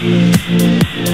Mm-hmm.